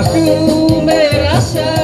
Aku merasa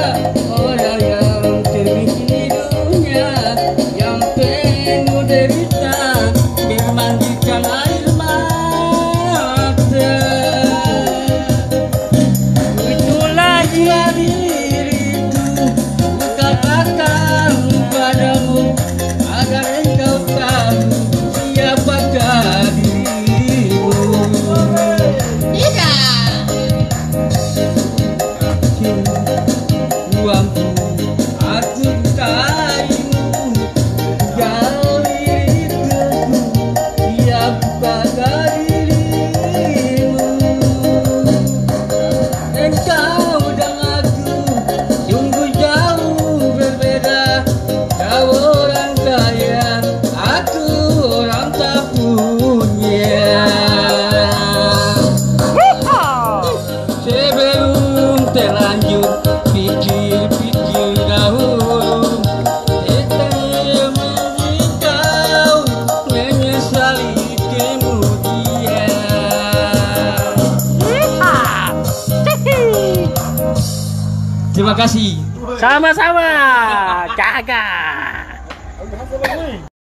Terima kasih. Sama-sama. Jaga.